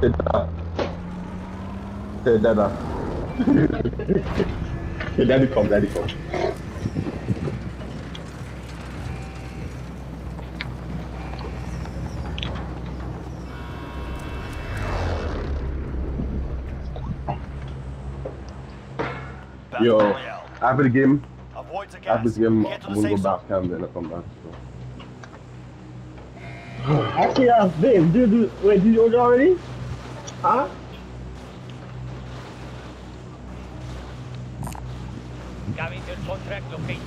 Say that. Say that. Hey, daddy come, daddy come. Yo, after the game, the after the game, Get to the we'll go back camp then I come back. So. Actually, uh, babe, dude, dude, wait, did you order already? Huh? Scavenger contract located.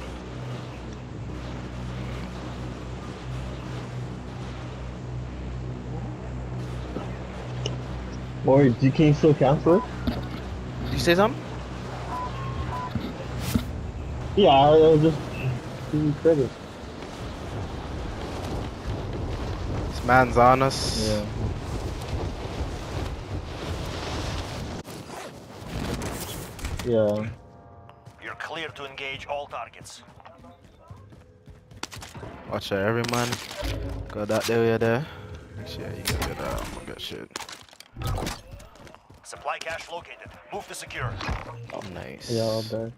Or you can still cancel it? Did you say something? Yeah, I was just you credit. This man's on us. Yeah. Yeah. You're clear to engage all targets. Watch out, every man. Got that area there. Yeah, you can get out. Good shit. Supply cache located. Move to secure. Oh, nice. Yeah, I'll bet.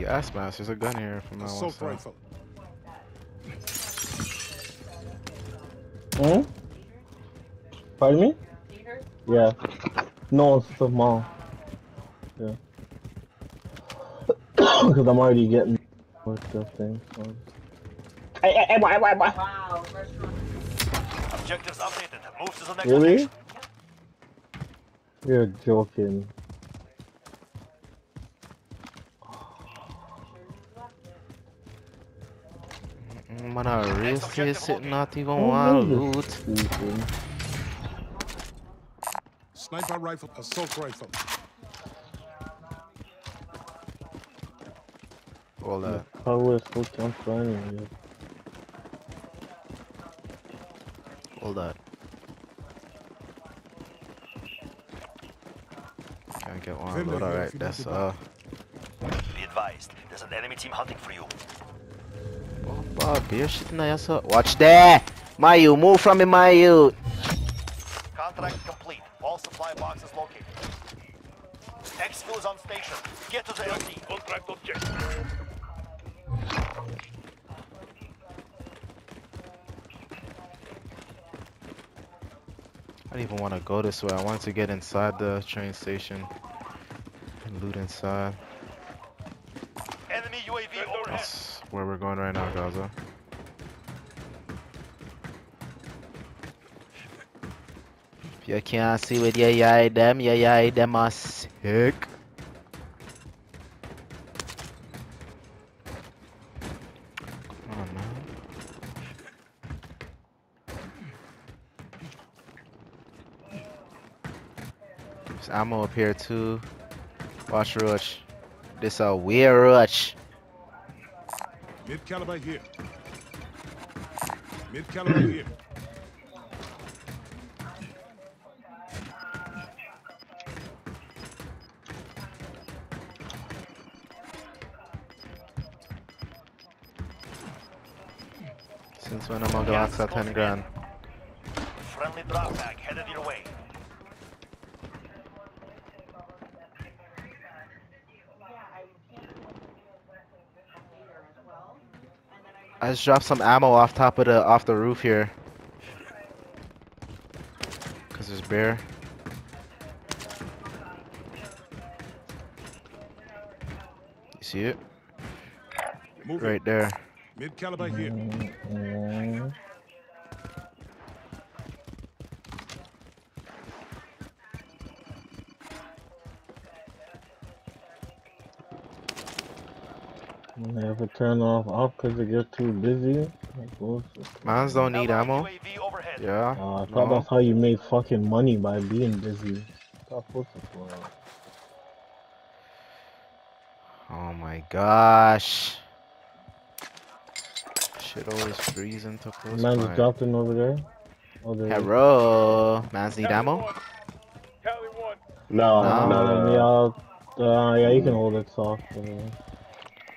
Ooh, gas mask. There's a gun here from my one Assault side. rifle. Hmm? Pardon me? Yeah. No, it's the mall. Yeah. Because I'm already getting more stuff thing. So. Hey, hey, hey, boy, boy, boy. Objectives updated. Move to the next Really? location. You're joking. Man, a real Next here objective sitting located. not even Oh, want no. loot. Stupid. Sniper rifle. Assault rifle. All that. How was supposed to finding you? All that. Can't get one Vendor loot. here if Alright, that's uh. Be advised. There's an enemy team hunting for you. Oh, Bob, beer shit na yasa. Watch there! Mayu, move from me, Mayu! Contract complete. All supply boxes located. Exfil is on station. Get to the. Contract objective. I didn't even want to go this way. I wanted to get inside the train station and loot inside. Enemy UAV overhead. That's where we're going right now, Gaza. If you can't see with your eye them, your eye them are sick. Ammo up here too. Watch Roach. This a weird Roach. Mid caliber here. Mid caliber here. Since when am I gonna ask that 10 grand? Friendly drop bag headed your way. I just dropped some ammo off top of the off the roof here. Cause there's bear. You see it? Move Right there. Mid caliber here. Mm-hmm. To turn off off because it gets too busy. Like. Mines don't need ammo. Yeah. Uh, I thought No. that's how you made fucking money by being busy. Stop pussy for it. Oh my gosh. Shit always freezing to close Man just by. dropped in over there. Oh, there. he is. Hello, man's need ammo. No, No. no, no, no. Yeah, uh, yeah, you can hold it soft. uh,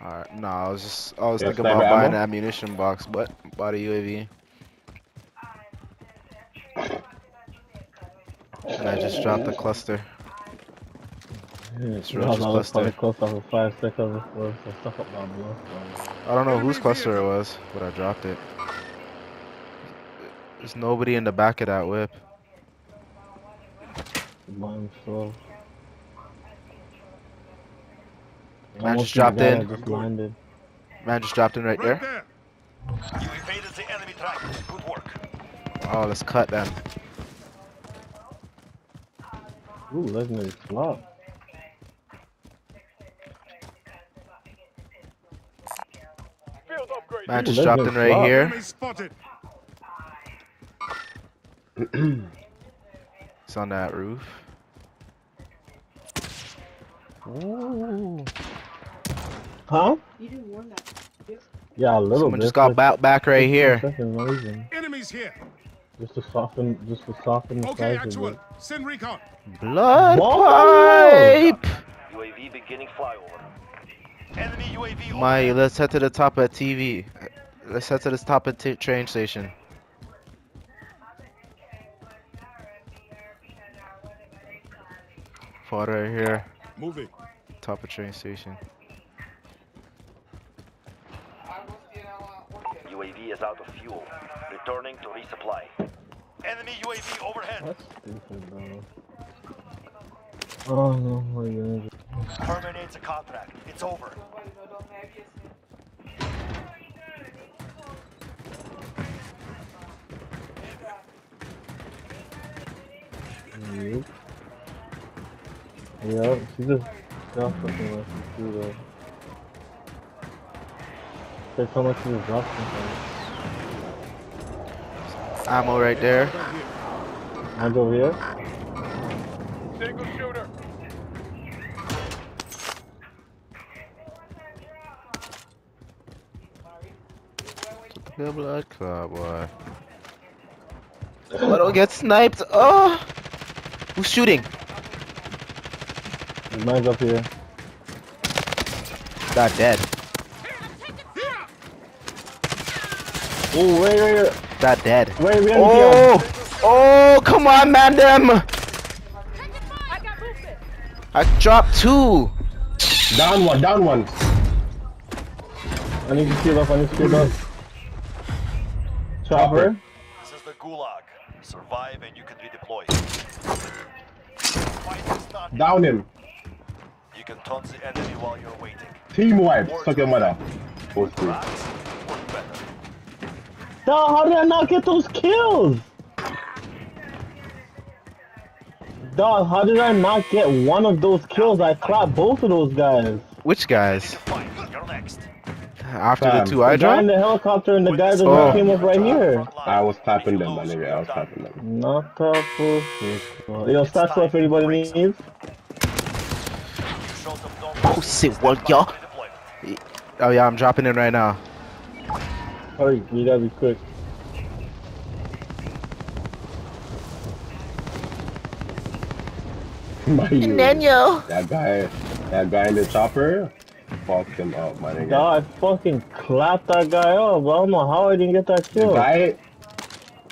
Alright, no, I was just I was Yeah, thinking sniper about buying an ammunition box, but bought a UAV. And I just dropped the cluster. It's Roach's cluster. close off of five seconds before so stuff up my bluff. I don't know whose cluster it was, but I dropped it. There's nobody in the back of that whip. By himself. Man just dropped in. Just landed. Man just dropped in right Right there. there. You evaded the enemy tracker. Good work. Oh, let's cut them. Ooh, legendary flop. Field upgrade. Man just there's dropped in right flop. here. Enemy spotted. It's on that roof. Ooh. Huh? You didn't warn that. Yeah, a little Someone bit. just got like back back right here. Seconds. Enemies here. Just to soften, just to soften the Okay, size of actual. it. Send recon. Blood Whoa! pipe. UAV beginning flyover. Enemy UAV My, let's head to the top of TV. Let's head to the top of t train station. Fought right here, Moving. top of train station. UAV is out of fuel. Returning to resupply. Enemy UAV overhead. That's stupid, though. Oh no, my god. Terminates a contract. It's over. Nope. Yeah, she just dropped something like she too though. Said so much she just dropped something. Ammo right there. Right here. Over here. Single shooter. Good blood club, boy. I don't get sniped. Oh, who's shooting? Mine's up here. Got dead. Oh, wait, wait, wait. Got dead. Wait, we didn't Oh, oh, come on, man, them. I dropped two. Down one, down one. I need to shield up, I need to shield up. Chopper. This is the Gulag. Survive and you can redeploy. Fight is not. Down him. You can taunt the enemy while you're waiting. Team wipe. Suck your mother. Both Dog, how did I not get those kills? Dog, how did I not get one of those kills? I clapped both of those guys. Which guys? Fight. You're next. After the two I The guy in dropped? the helicopter and the guy that Oh. came up right here. I was tapping them, my nigga. I was tapping them. Not a bullshit. Yo, stats if anybody needs. Oh, shit, what, y'all? Oh, yeah, I'm dropping in right now. Hurry, we gotta be quick. My Daniel. That guy, that guy in the chopper, fucked him up, my nigga. Dog, I fucking clapped that guy up, I don't know how I didn't get that The kill. guy,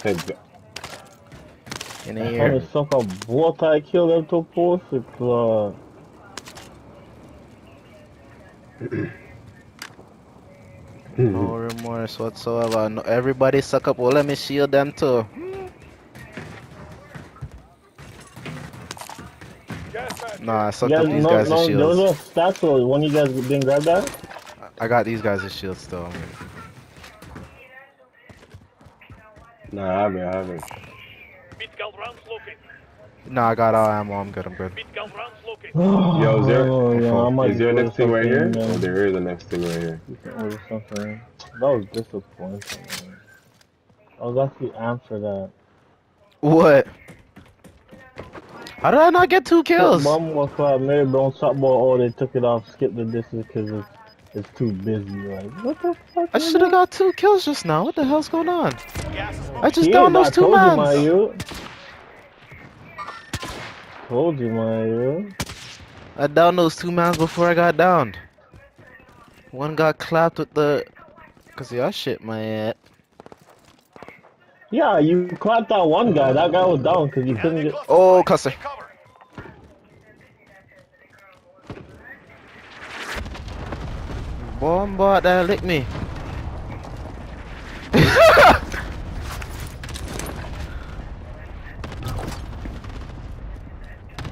the gu- In the I'm air. trying to suck a bolt I killed them to bullshit club. Mm-hmm. No remorse whatsoever. No, everybody suck up. Well, let me shield them too. Nah, I sucked Yeah, up these no, guys' no, there was shields. a stats so one of you guys didn't grab that? I got these guys' shields still. nah, I haven't, I haven't. Mid gun rounds located. Nah, I got all ammo. I'm good. I'm good. Mid gun rounds located. Yo, is there- Oh, yeah, I might Is there a next thing right here? something, Oh, man. there is a next thing right here. You can order something. That was disappointing. Man. I was actually amped for that. What? How did I not get two kills? Mom was like, maybe don't shot ball. Oh, they took it off, skipped the distance because is too busy. Like, what the fuck? I should have got two kills just now. What the hell's going on? Gas is moving. I just Yeah, downed those two told you, mans. Mayu. Told you, Mayu. I downed those two mans before I got downed. One got clapped with the. Cause y'all shit my ass. Yeah, you clapped that one guy. That guy was down because you couldn't oh, get. Oh, strike. cluster. Take cover. Bomba that licked me.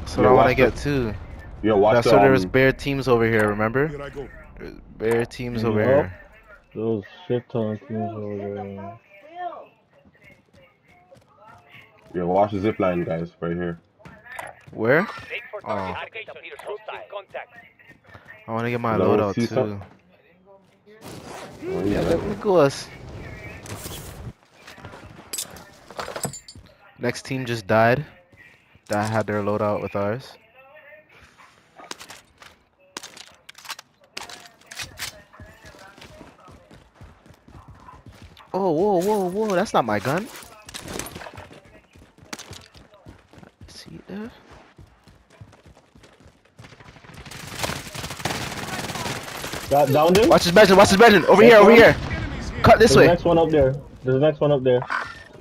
so I Yeah, want to get two. Yo, watch That's the, why there was um, bare teams over here. Remember? Here I go. There's teams over Yup. here. Those shit ton of teams over there. Yo, watch the zip line, guys, right here. Where? Oh. target. Target appears hostile. Contact. I want to get my Hello, loadout too. some- Oh, Yeah, yeah. let us. Next team just died. That had their loadout with ours. Oh, whoa, whoa, whoa, that's not my gun. See there? Got down there. Watch his bedroom, watch his bedroom. Over here, over here. Here. Cut this There's the way. next one up there. There's the next one up there.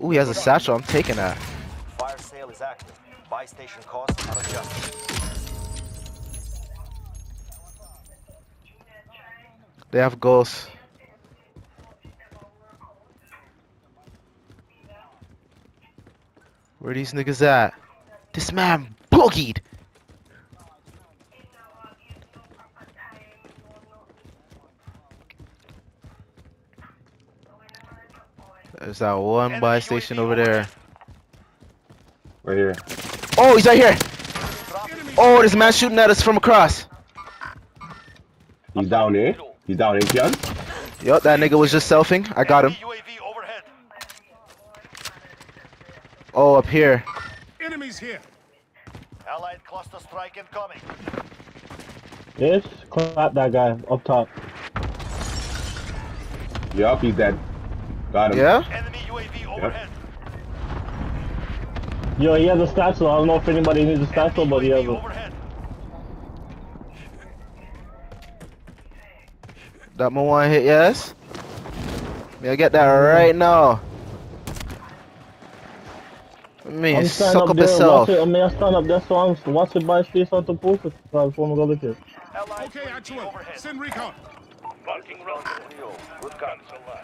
Ooh, he has a satchel. I'm taking that. Fire sale is active. Buy station costs are adjusted. They have ghosts. Where these niggas at? This man boogied. There's that one Enemy buy station over there. Right here. Oh, he's right here. Oh, there's a man shooting at us from across. He's down here. He's down here, Kian. Yup, that nigga was just selfing. I got him. Enemy UAV overhead. Oh, up here. Enemies here. Allied cluster strike incoming. Yes, clap that guy up top. Yup, he's dead. Got him. Yeah? Enemy UAV overhead. Yo, he has a satchel. I don't know if anybody needs a satchel, Enemy but he has UAV a. overhead. That my one hit, yes? May I get that right now? Me, I'm suck standing up up there. yourself. Watch it. I mean, I stand up there, so I'm watch it by space on the post before we go look at it. Allied Okay, UAV actual. overhead. Send recon. Marking round. Good copy.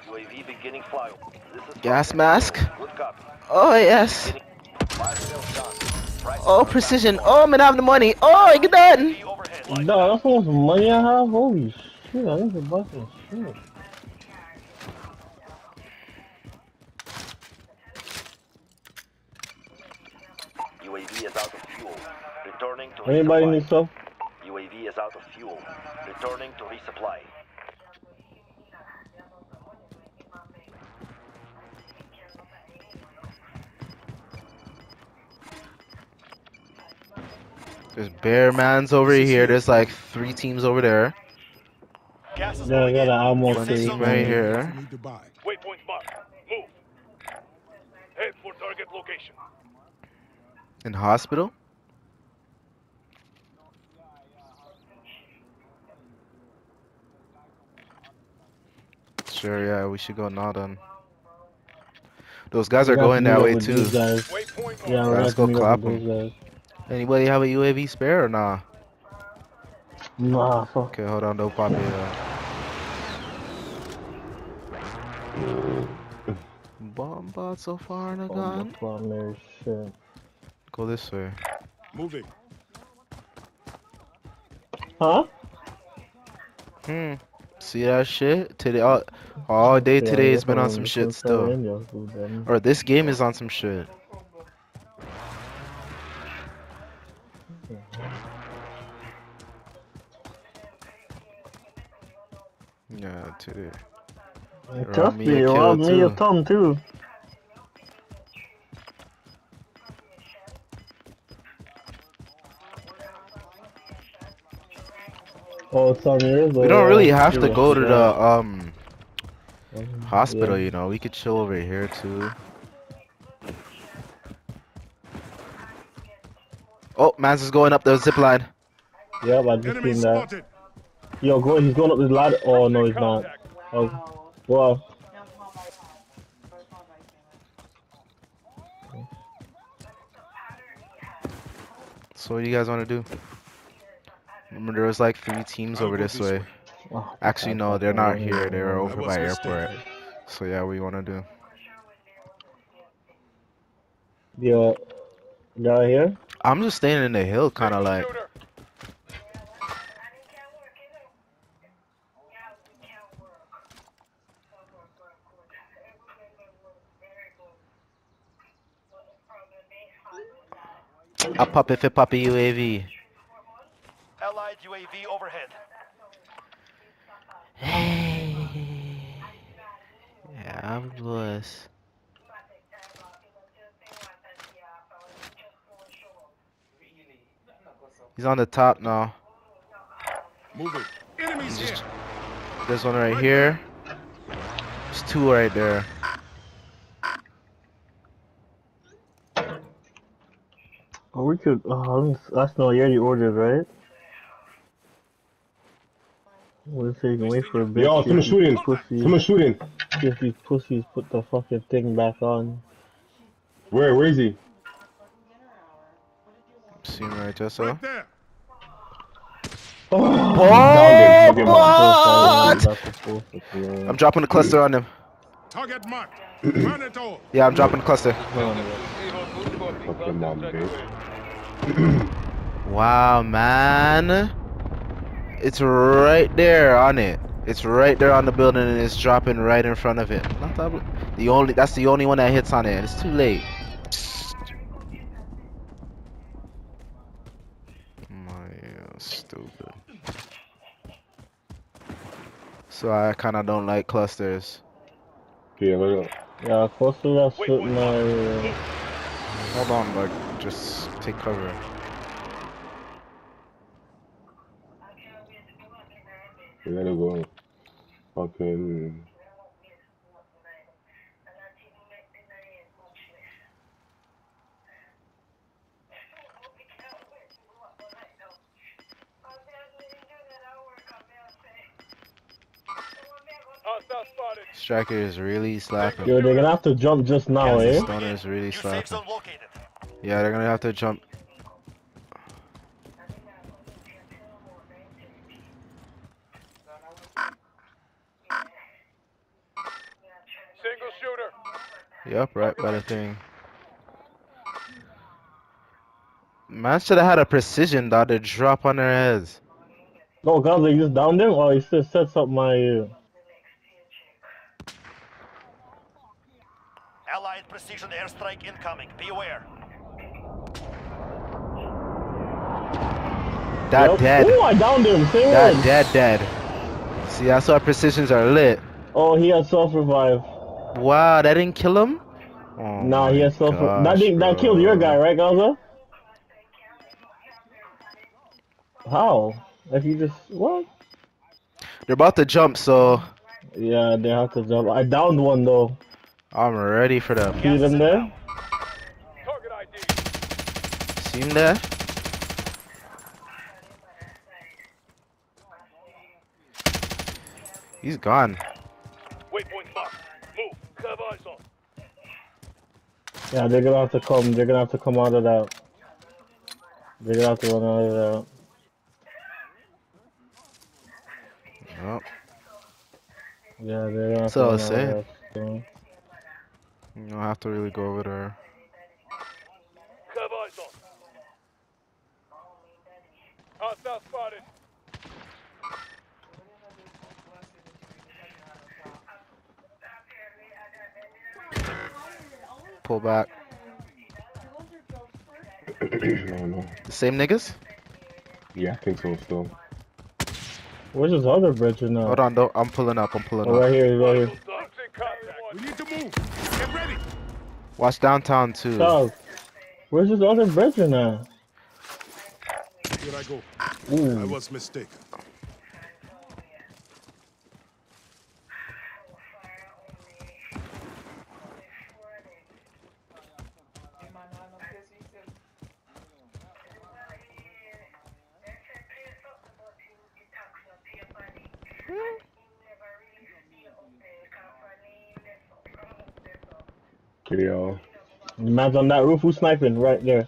UAV beginning flyover. This is Gas mask? Good copy. Oh, yes. Oh, precision. Oh, I'm gonna have the money. Oh, I get that. UAV overhead. Dog, that's how much money I have. Holy shit, I need to buy some shit. UAV is out of fuel. Returning to Anybody resupply. need stuff? UAV is out of fuel. Returning to resupply. There's bear mans over here. There's like three teams over there. Yeah, I got an ammo One team right here. Need to buy. Waypoint marked. Move. Head for target location. In hospital? Sure, yeah, we should go now then. Those guys are We have going that way too. guys. Yeah, Let's go meet clap with those guys. Anybody have a UAV spare or nah? Nah, fuck. Okay, hold on, don't pop it. Uh... Bomb bot so far in a Oh, gun. that's why I'm there, shit. Go this way. Moving. Huh? Hmm. See that shit? Today, all, all day Yeah, today has been on some shit gonna still. start in, yo, fool, then. Or this game is on some shit. Yeah, today. Trust me you robbed me a too. ton too. Oh, it's on yours. We don't really have to go to the um hospital, Yeah. you know. We could chill over here too. Oh, Mans is going up the zip line. Yep, I just Enemy seen that. Yo, go, he's going up this ladder. Oh no, he's not. Oh, well, So what do you guys want to do? Remember there was like three teams over this this way. way. oh, Actually, no, they're not here. They're over by mistaken. airport. So yeah, what you want to do? Yo, y'all here? I'm just staying in the hill, kind of like. Shooter. A puppy for puppy UAV. Allied UAV overhead. Hey. Yeah, I'm blessed. He's on the top now. Moving. Enemies here. There's one right here. There's two right there. Oh, we could. Uh, oh, that's no. You already ordered, right? We're taking wait for a bit. Yo, see someone if these shooting. Pussies, Someone shooting. see if these pussies put the fucking thing back on. Where? Where is he? See him right there, so. Right there. Oh, Downed him. what? That's the force of the- I'm dropping the cluster on him. Target marked. Run it all. Yeah, I'm dropping the cluster. Fuck them down, base. Wow, man. It's right there on it. It's right there on the building and it's dropping right in front of it. Not that, the only that's the only one that hits on it. It's too late. My uh, stupid. So I kind of don't like clusters. Yeah, look up. Yeah, close to that Wait, certain wait. area. Hold on, like just take cover. We gotta go. Fucking. Hostile. Striker is really slapping. Yo, they're gonna have to jump just now, eh? Stoner is really slapping. Yeah, they're gonna have to jump. Single shooter. Yep, right by the thing. Man should have had a precision dot to drop on their heads. No, guys, they just downed him, or he still sets up my ear. Allied precision airstrike incoming. Be aware. That Yep. dead. Ooh, I downed him. Same That one. dead dead. See, that's why precisions are lit. Oh, he has self revive. Wow, that didn't kill him? Oh Nah, he my has self. That didn't, that killed your guy, right, Gaza? How? If you just what? They're about to jump, so Yeah, they have to jump. I downed one though. I'm ready for them. See them there? See him there? He's gone. Waypoint marked. Move. Have eyes on. Yeah, they're gonna have to come. They're gonna have to come out of that. They're gonna have to run out of that. Oh, Yeah, they're gonna have So I to was run out saying. of that. So. you don't have to really go over there. Have eyes on. Hostile spotted. Pull back. no, no. The same niggas? Yeah, I think so still. Where's his other bridge now? Hold on, though. I'm pulling up. I'm pulling Oh, up. right here, right here. Dogs in contact. We need to move. Get ready. Watch downtown too. Charles, where's his other bridge now? Here I go. I was mistaken. Yo, The man's on that roof. Who's sniping right there?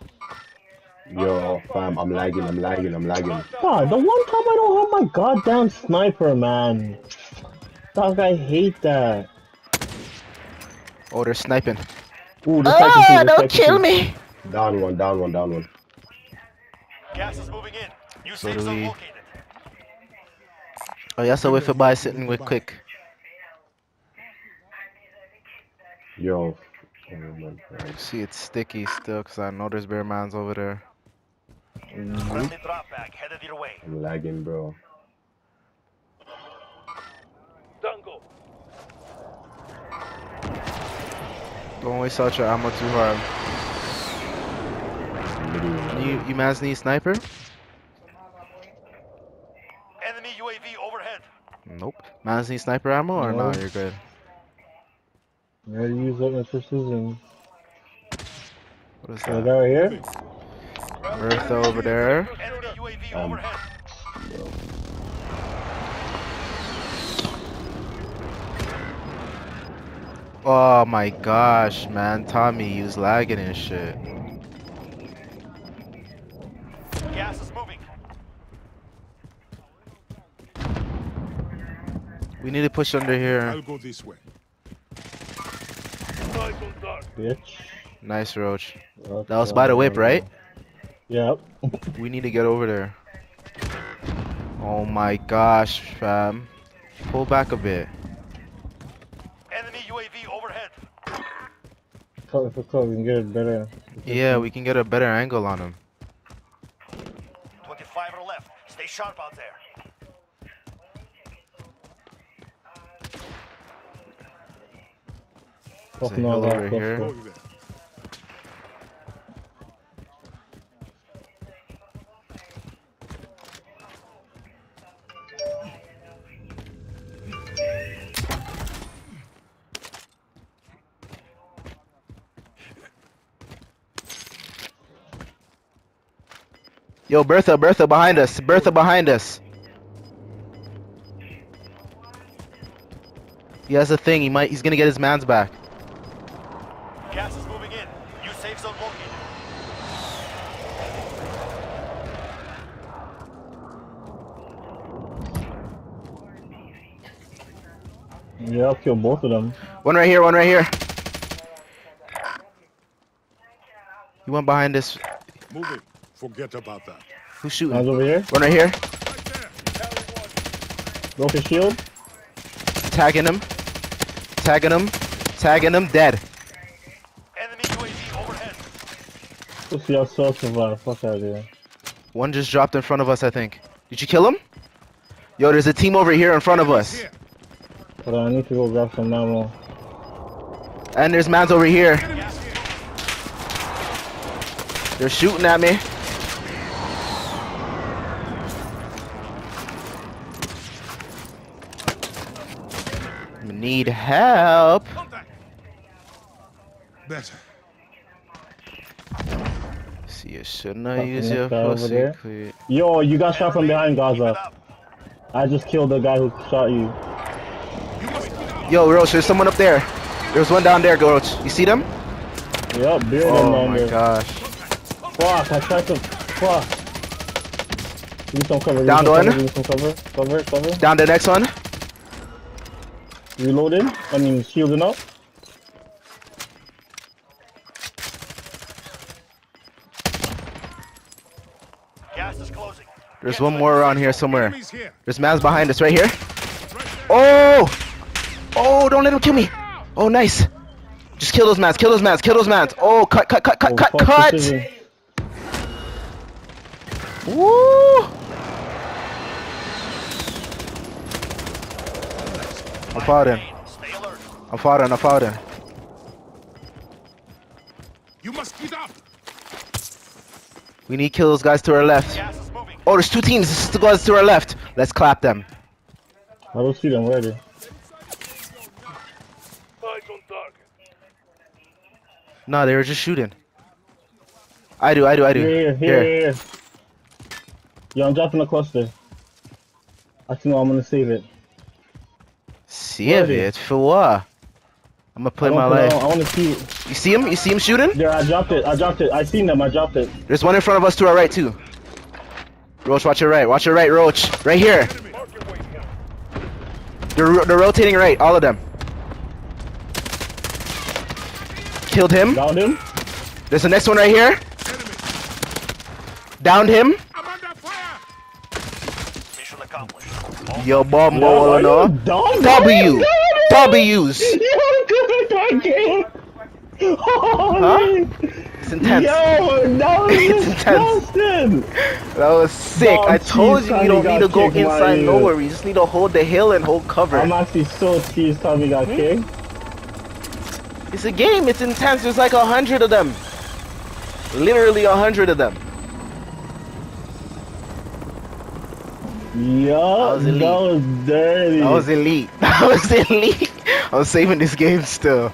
yo, fam, I'm lagging, I'm lagging, I'm lagging. God, the one time I don't have my goddamn sniper, man. Dog, I hate that. Oh, they're sniping. Ooh, the sniping Ah, team, don't kill team. me. Down one, down one, down one. Gas is moving in. You So safe do we. located. Oh, yeah, so wait for by sitting with quick. Yo. My God. See, it's sticky still, because I know there's bear mans over there. Friendly mm-hmm. drop bag headed your way. I'm lagging, bro. Tango. Don't waste out your ammo too hard. You, you mans need sniper? Enemy UAV overhead. Nope. Mans need sniper ammo or no? No. You're good. I gotta use up my precision. What is So that that? right here? Bertha over there. Um. Oh my gosh, man. Tommy, he was lagging and shit. Gas is moving. We need to push under I'll here. go this way. Eyes on target. Bitch. Nice, Roach. That's That was by the whip, right? Yep. We need to get over there. Oh my gosh, fam. Pull back a bit. Enemy UAV overhead. Cover for cover, we can get it better. Yeah, we can get a better angle on him. 25 are left. Stay sharp out there. There's a Fucking all hill over here. bro. Go. Yo, Bertha, Bertha behind us. Bertha behind us. He has a thing. He might. He's gonna get his man's back. Gas is moving in. New safe zone located. Yeah, I'll kill both of them. One right here. One right here. He went behind this. Move it. Forget about that. Who's shooting? Man's over here. One right here. Right there. Broken shield. Tagging him. Tagging him. Tagging him. Dead. Enemy UAV overhead. Let's see how Cell survive. Fuck out of here. One just dropped in front of us. I think. Did you kill him? Yo, there's a team over here in front of us. Here. Hold on, I need to go grab some ammo. And there's mans over here. They're shooting at me. Need help. Better. See, you shouldn't have Fucking used your pussy Yo, you got shot from behind, Gaza. I just killed the guy who shot you. You must get out. Yo, Roach, there's someone up there. There's one down there, Roach. You see them? Yep, beard Oh down my gosh. Fuck, I tried to. Fuck. Give me some cover. Down one. cover, Give me some cover. Cover, cover. Down the next one. Reloading. I mean, shielding up. Gas is closing. There's one more around here somewhere. There's mans behind us right here. Oh! Oh, don't let him kill me. Oh, nice. Just kill those mans. Kill those mans. Kill those mans. Oh, cut, cut, cut, cut, Oh, cut, cut. Woo! I'm fighting. I'm fighting. I'm fighting. You must get up. We need to kill those guys to our left. Gas is moving. Oh, there's two teams. This is the guys to our left. Let's clap them. I don't see them. Where are they? Eyes on target. No, they were just shooting. I do. I do. I do. Here, here, here, here. Yo, I'm dropping a cluster. Actually, no, I'm gonna save it. Save Ready. it for what? I'm gonna play my don't life. know, I want to see. You see him? You see him shooting? There, I dropped it. I dropped it. I seen them. I dropped it. There's one in front of us to our right too. Roach, watch your right. Watch your right, Roach. Right here. Mark your waypoint. They're, they're rotating right, all of them. Killed him. Downed him. There's the next one right here. Enemy. Downed him. I'm under fire. Mission accomplished. All Yo, bomb Yo, are no. you dumb? W. W's. You're good at that game. Oh, Huh? It's intense. Yo, that was It's intense. That was sick. Dog I told you you don't need to go inside dude. nowhere. You just need to hold the hill and hold cover. I'm actually so teased Tommy got Hmm? kicked. It's a game. It's intense. There's like a hundred of them. Literally a hundred of them. Yo, was that was dirty. That was elite. That was elite. I was saving this game still.